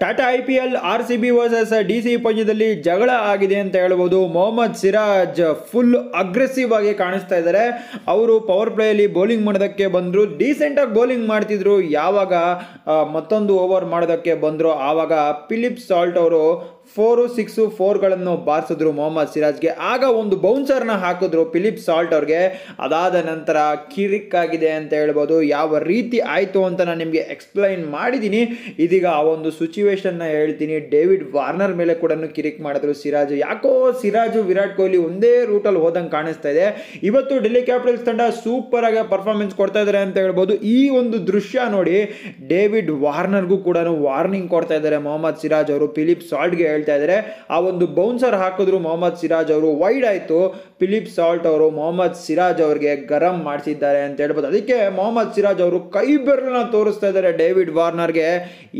Tata I P L, R C B versus D C ಪಂದ್ಯದಲ್ಲಿ ಜಗಳ ಆಗಿದೆ ಅಂತ ಹೇಳ್ಬೋದು. ಮೊಹಮ್ಮದ್ ಸಿರಾಜ್ ಫುಲ್ ಅಗ್ರೆಸಿವ್ ಆಗಿ ಕಾಣಿಸ್ತಾ ಇದ್ದಾರೆ. ಅವರು ಪವರ್ ಪ್ಲೇಯಲ್ಲಿ ಬೌಲಿಂಗ್ ಮಾಡೋದಕ್ಕೆ ಬಂದರು. ಡೀಸೆಂಟಾಗಿ ಬೌಲಿಂಗ್ ಮಾಡ್ತಿದ್ರು. ಯಾವಾಗ ಮತ್ತೊಂದು ಓವರ್ ಮಾಡೋದಕ್ಕೆ ಬಂದರು. ಆವಾಗ ಫಿಲಿಪ್ ಸಾಲ್ಟ್ ಅವರು ಫೋರು, ಸಿಕ್ಸು, ಫೋರ್ಗಳನ್ನು ಬಾರಿಸಿದ್ರು ಮೊಹಮ್ಮದ್ ಸಿರಾಜ್ಗೆ. ಆಗ ಒಂದು ಬೌನ್ಸರ್ನ ಹಾಕಿದ್ರು ಫಿಲಿಪ್ ಸಾಲ್ಟ್ ಅವ್ರಿಗೆ. ಅದಾದ ನಂತರ ಕಿರಿಕ್ ಆಗಿದೆ ಅಂತ ಹೇಳ್ಬೋದು. ಯಾವ ರೀತಿ ಆಯಿತು ಅಂತ ನಾನು ನಿಮಗೆ ಎಕ್ಸ್ಪ್ಲೈನ್ ಮಾಡಿದ್ದೀನಿ ಇದೀಗ ಆ ಒಂದು ಸಿಚುವೇಶನ್ನ ಹೇಳ್ತೀನಿ. ಡೇವಿಡ್ ವಾರ್ನರ್ ಮೇಲೆ ಕೂಡ ಕಿರಿಕ್ ಮಾಡಿದ್ರು ಸಿರಾಜು. ಯಾಕೋ ಸಿರಾಜು, ವಿರಾಟ್ ಕೊಹ್ಲಿ ಒಂದೇ ರೂಟಲ್ಲಿ ಹೋದಂಗೆ ಕಾಣಿಸ್ತಾ ಇದೆ. ಇವತ್ತು ಡೆಲ್ಲಿ ಕ್ಯಾಪಿಟಲ್ಸ್ ತಂಡ ಸೂಪರ್ ಆಗಿ ಪರ್ಫಾರ್ಮೆನ್ಸ್ ಕೊಡ್ತಾ ಇದ್ದಾರೆ ಅಂತ ಹೇಳ್ಬೋದು. ಈ ಒಂದು ದೃಶ್ಯ ನೋಡಿ ಡೇವಿಡ್ ವಾರ್ನರ್ಗೂ ಕೂಡ ವಾರ್ನಿಂಗ್ ಕೊಡ್ತಾ ಇದ್ದಾರೆ ಮೊಹಮ್ಮದ್ ಸಿರಾಜ್ ಅವರು. ಫಿಲಿಪ್ ಸಾಲ್ಟ್ಗೆ ಹೇಳ್ತಾ ಇದ್ದಾರೆ. ಆ ಒಂದು ಬೌನ್ಸರ್ ಹಾಕಿದ್ರು ಮೊಹಮ್ಮದ್ ಸಿರಾಜ್ ಅವರು. ವೈಡ್ ಆಯಿತು. ಫಿಲಿಪ್ ಸಾಲ್ಟ್ ಅವರು ಮೊಹಮ್ಮದ್ ಸಿರಾಜ್ ಅವ್ರಿಗೆ ಗರಂ ಮಾಡಿಸಿದ್ದಾರೆ ಅಂತ ಹೇಳ್ಬೋದು. ಅದಕ್ಕೆ ಮೊಹಮ್ಮದ್ ಸಿರಾಜ್ ಅವರು ಕೈ ಬೆರಳನ್ನ ತೋರಿಸ್ತಾ ಇದ್ದಾರೆ ಡೇವಿಡ್ ವಾರ್ನರ್ಗೆ.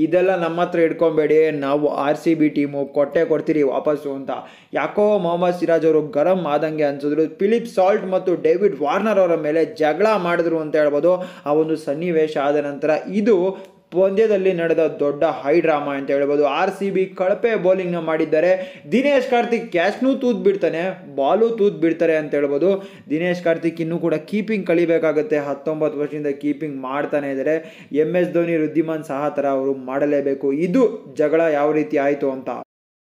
ಇದೆಲ್ಲ ನಮ್ಮ ಹತ್ರ ಇಟ್ಕೊಬೇಡಿ ನಾವು ಆರ್ ಸಿ ಬಿ ಟೀಮು, ಕೊಟ್ಟೆ ಕೊಡ್ತೀರಿ ವಾಪಸ್ಸು ಅಂತ. ಯಾಕೋ ಮೊಹಮ್ಮದ್ ಸಿರಾಜ್ ಅವರು ಗರಂ ಆದಂಗೆ ಅನ್ಸಿದ್ರು. ಫಿಲಿಪ್ ಸಾಲ್ಟ್ ಮತ್ತು ಡೇವಿಡ್ ವಾರ್ನರ್ ಅವರ ಮೇಲೆ ಜಗಳ ಮಾಡಿದ್ರು ಅಂತ ಹೇಳ್ಬೋದು. ಆ ಒಂದು ಸನ್ನಿವೇಶ ಆದ ನಂತರ ಇದು ಪಂದ್ಯದಲ್ಲಿ ನಡೆದ ದೊಡ್ಡ ಹೈ ಡ್ರಾಮಾ ಅಂತ ಹೇಳ್ಬೋದು. ಆರ್ ಸಿ ಬಿ ಕಳಪೆ ಬೌಲಿಂಗ್ನ ಮಾಡಿದ್ದಾರೆ. ದಿನೇಶ್ ಕಾರ್ತಿಕ್ ಕ್ಯಾಚ್ನೂ ತೂತ್ ಬಿಡ್ತಾನೆ ಬಾಲು ತೂತ್ ಬಿಡ್ತಾರೆ ಅಂತ ಹೇಳ್ಬೋದು. ದಿನೇಶ್ ಕಾರ್ತಿಕ್ ಇನ್ನೂ ಕೂಡ ಕೀಪಿಂಗ್ ಕಲಿಬೇಕಾಗುತ್ತೆ ಹತ್ತೊಂಬತ್ತು ವರ್ಷದಿಂದ ಕೀಪಿಂಗ್ ಮಾಡ್ತಾನೆ ಇದ್ದಾರೆ. ಎಂ ಎಸ್ ಧೋನಿ ವೃದ್ಧಿಮಾನ್ ಸಹ ಥರ ಅವರು ಮಾಡಲೇಬೇಕು. ಇದು ಜಗಳ ಯಾವ ರೀತಿ ಆಯಿತು ಅಂತ